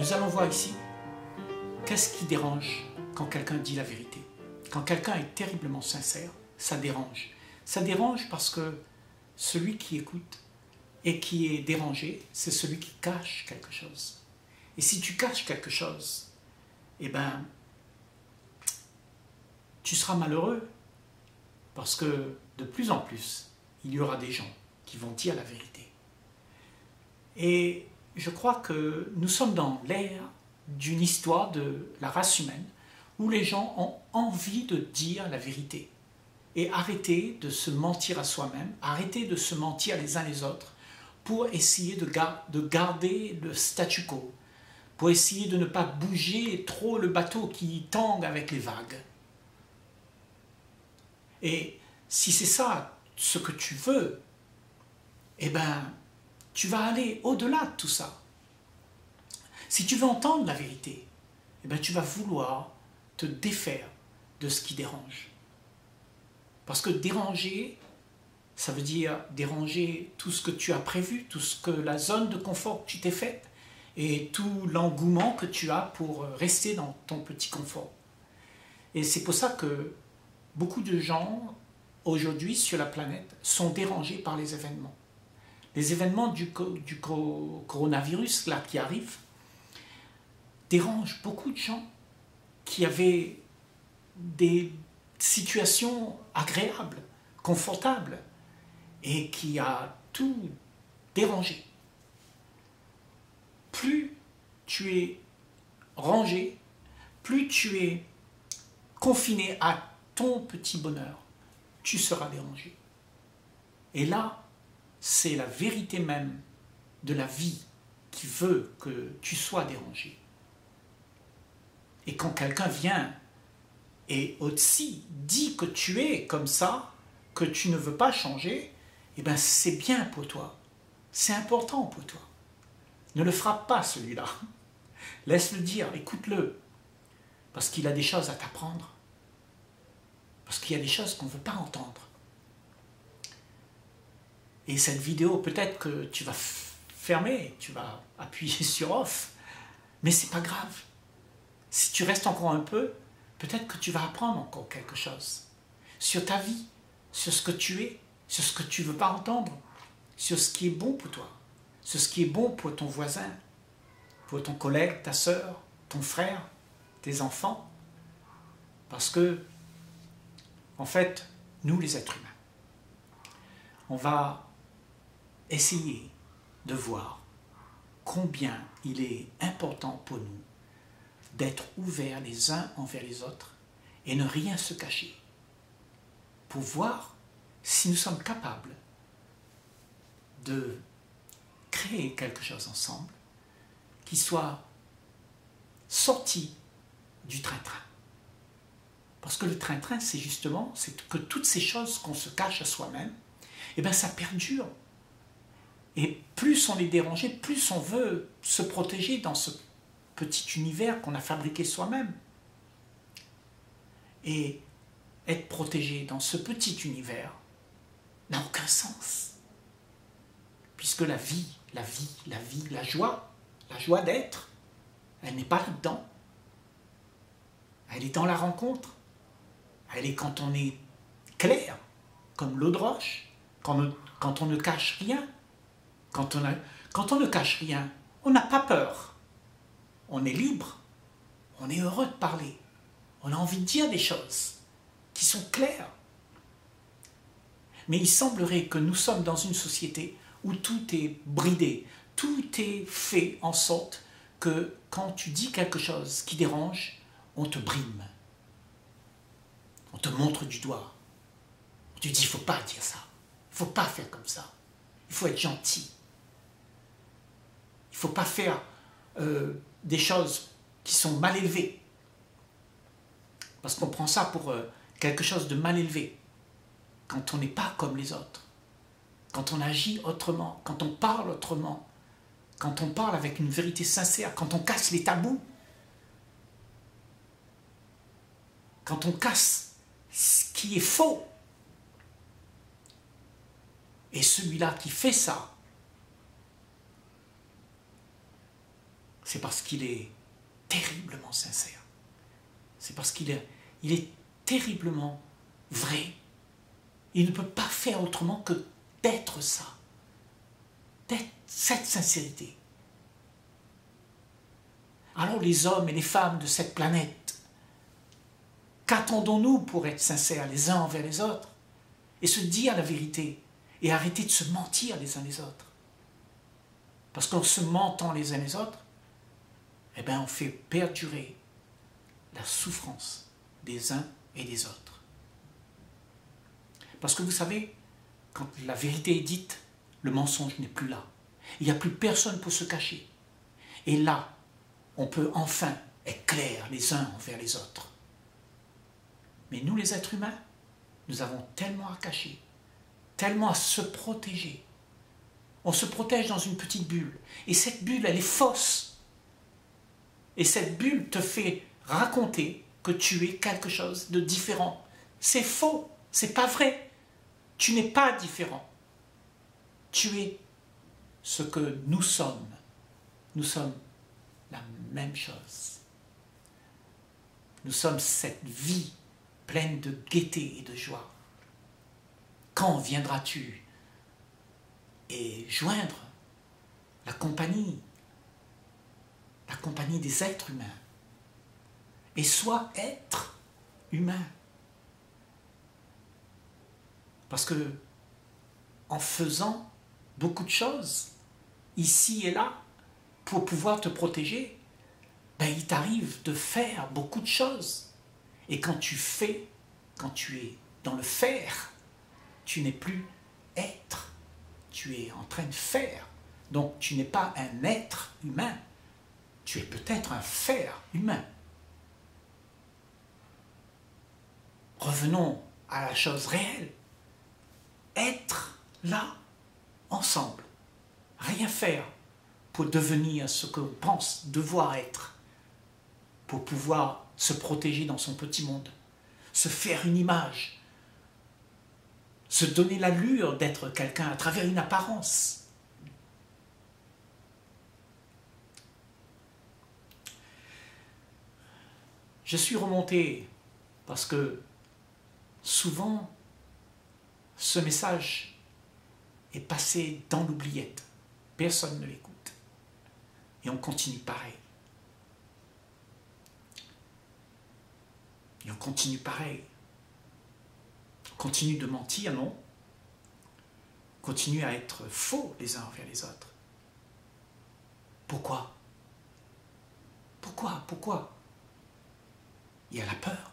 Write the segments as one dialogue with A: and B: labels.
A: Nous allons voir ici qu'est-ce qui dérange quand quelqu'un dit la vérité. Quand quelqu'un est terriblement sincère, ça dérange. Ça dérange parce que celui qui écoute et qui est dérangé, c'est celui qui cache quelque chose. Et si tu caches quelque chose, eh ben, tu seras malheureux parce que de plus en plus, il y aura des gens qui vont dire la vérité. Et je crois que nous sommes dans l'ère d'une histoire de la race humaine où les gens ont envie de dire la vérité et arrêter de se mentir à soi-même, arrêter de se mentir les uns les autres pour essayer de, de garder le statu quo, pour essayer de ne pas bouger trop le bateau qui tangue avec les vagues. Et si c'est ça ce que tu veux, eh ben, tu vas aller au-delà de tout ça. Si tu veux entendre la vérité, eh ben, tu vas vouloir te défaire de ce qui dérange. Parce que déranger, ça veut dire déranger tout ce que tu as prévu, tout ce que la zone de confort que tu t'es faite et tout l'engouement que tu as pour rester dans ton petit confort. Et c'est pour ça que beaucoup de gens aujourd'hui sur la planète sont dérangés par les événements. Les événements du, coronavirus là qui arrivent dérangent beaucoup de gens qui avaient des situations agréables, confortables, et qui a tout dérangé. Plus tu es rangé, plus tu es confiné à ton petit bonheur, tu seras dérangé. Et là, c'est la vérité même de la vie qui veut que tu sois dérangé. Et quand quelqu'un vient et aussi dit que tu es comme ça, que tu ne veux pas changer, eh bien c'est bien pour toi. C'est important pour toi. Ne le frappe pas celui-là. Laisse-le dire, écoute-le. Parce qu'il a des choses à t'apprendre. Parce qu'il y a des choses qu'on ne veut pas entendre. Et cette vidéo, peut-être que tu vas fermer, tu vas appuyer sur off, mais c'est pas grave. Si tu restes encore un peu, peut-être que tu vas apprendre encore quelque chose sur ta vie, sur ce que tu es, sur ce que tu veux pas entendre, sur ce qui est bon pour toi, sur ce qui est bon pour ton voisin, pour ton collègue, ta soeur, ton frère, tes enfants. Parce que, en fait, nous les êtres humains, on va essayer de voir combien il est important pour nous d'être ouverts les uns envers les autres et ne rien se cacher, pour voir si nous sommes capables de créer quelque chose ensemble qui soit sorti du train-train. Parce que le train-train, c'est justement que toutes ces choses qu'on se cache à soi-même, eh bien ça perdure. Et plus on est dérangé, plus on veut se protéger dans ce petit univers qu'on a fabriqué soi-même. Et être protégé dans ce petit univers n'a aucun sens. Puisque la vie, la vie, la vie, la joie, la joie d'être, elle n'est pas là-dedans. Elle est dans la rencontre. Elle est quand on est clair, comme l'eau de roche, quand on, quand on ne cache rien. Quand on, ne cache rien, on n'a pas peur on est libre, on est heureux de parler, on a envie de dire des choses qui sont claires. Mais il semblerait que nous sommes dans une société où tout est bridé, tout est fait en sorte que quand tu dis quelque chose qui dérange, on te brime. On te montre du doigt. On te dit, il ne faut pas dire ça. Il ne faut pas faire comme ça. Il faut être gentil. Il ne faut pas faire euh, des choses qui sont mal élevées. Parce qu'on prend ça pour euh, quelque chose de mal élevé. Quand on n'est pas comme les autres. Quand on agit autrement. Quand on parle autrement. Quand on parle avec une vérité sincère. Quand on casse les tabous. Quand on casse ce qui est faux. Et celui-là qui fait ça, c'est parce qu'il est terriblement sincère. C'est parce qu'il est, terriblement vrai. Il ne peut pas faire autrement que d'être ça, d'être cette sincérité. Alors les hommes et les femmes de cette planète, qu'attendons-nous pour être sincères les uns envers les autres et se dire la vérité et arrêter de se mentir les uns les autres? Parce qu'en se mentant les uns les autres, eh bien on fait perdurer la souffrance des uns et des autres. Parce que vous savez, quand la vérité est dite, le mensonge n'est plus là. Il n'y a plus personne pour se cacher. Et là, on peut enfin être clair les uns envers les autres. Mais nous, les êtres humains, nous avons tellement à cacher, tellement à se protéger. On se protège dans une petite bulle. Et cette bulle, elle est fausse. Et cette bulle te fait raconter que tu es quelque chose de différent. C'est faux, c'est pas vrai. Tu n'es pas différent. Tu es ce que nous sommes. Nous sommes la même chose. Nous sommes cette vie pleine de gaieté et de joie. Quand viendras-tu et joindre la compagnie, la des êtres humains et soit être humain parce que en faisant beaucoup de choses, ici et là, pour pouvoir te protéger, ben, il t'arrive de faire beaucoup de choses. Et quand tu fais, quand tu es dans le faire, tu n'es plus être, tu es en train de faire. Donc tu n'es pas un être humain, tu es peut-être un faire humain. Revenons à la chose réelle être là, ensemble. Rien faire pour devenir ce qu'on pense devoir être, pour pouvoir se protéger dans son petit monde, se faire une image, se donner l'allure d'être quelqu'un à travers une apparence. Je suis remonté parce que souvent ce message est passé dans l'oubliette. Personne ne l'écoute. Et on continue pareil. Et on continue pareil. On continue de mentir, non? On continue à être faux les uns envers les autres. Pourquoi? Pourquoi? Pourquoi? Il y a la peur.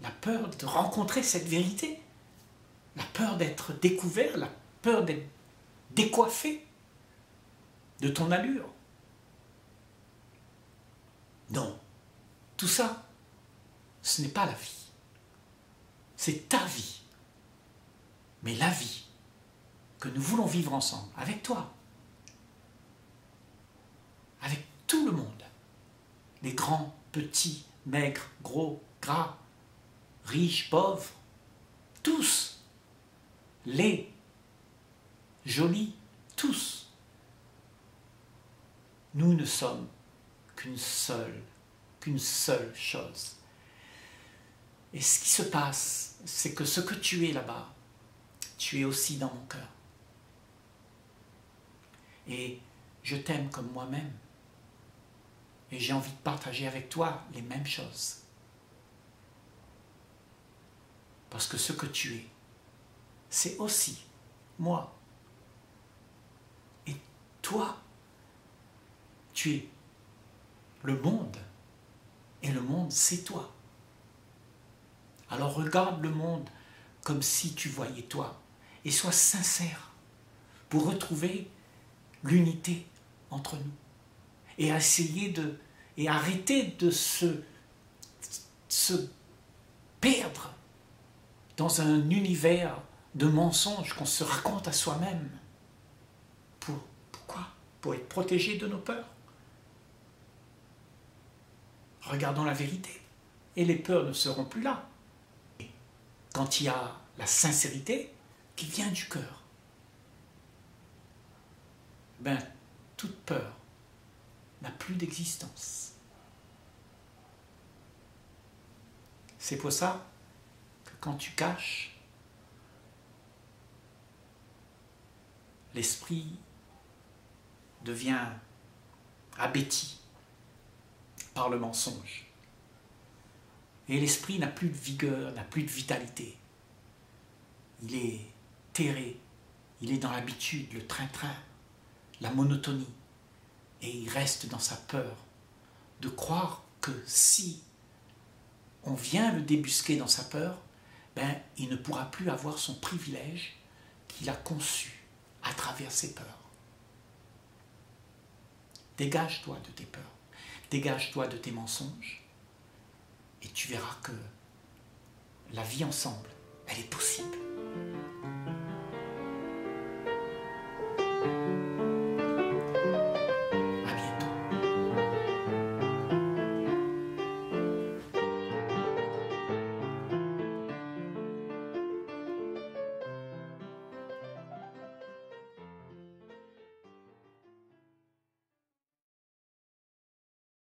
A: La peur de rencontrer cette vérité la peur d'être découvert, la peur d'être décoiffé de ton allure. Non, tout ça, ce n'est pas la vie. C'est ta vie. Mais la vie que nous voulons vivre ensemble, avec toi, avec tout le monde, les grands, petits, maigres, gros, gras, riches, pauvres, tous les jolis, tous. Nous ne sommes qu'une seule, qu'une seule chose. Et ce qui se passe, c'est que ce que tu es là-bas, tu es aussi dans mon cœur. Et je t'aime comme moi-même. Et j'ai envie de partager avec toi les mêmes choses. Parce que ce que tu es, c'est aussi moi. Et toi, tu es le monde. Et le monde, c'est toi. Alors regarde le monde comme si tu voyais toi. Et sois sincère pour retrouver l'unité entre nous. Et essayer de... Et arrêter de se, se perdre dans un univers de mensonges qu'on se raconte à soi-même. Pour, pourquoi? Pour être protégé de nos peurs. Regardons la vérité. Et les peurs ne seront plus là. Quand il y a la sincérité qui vient du cœur, ben, toute peur n'a plus d'existence. C'est pour ça que quand tu caches, l'esprit devient abéti par le mensonge. Et l'esprit n'a plus de vigueur, n'a plus de vitalité. Il est terré, il est dans l'habitude, le train-train, la monotonie. Et il reste dans sa peur de croire que si on vient le débusquer dans sa peur, ben, il ne pourra plus avoir son privilège qu'il a conçu à travers ses peurs. Dégage-toi de tes peurs, dégage-toi de tes mensonges, et tu verras que la vie ensemble, elle est possible.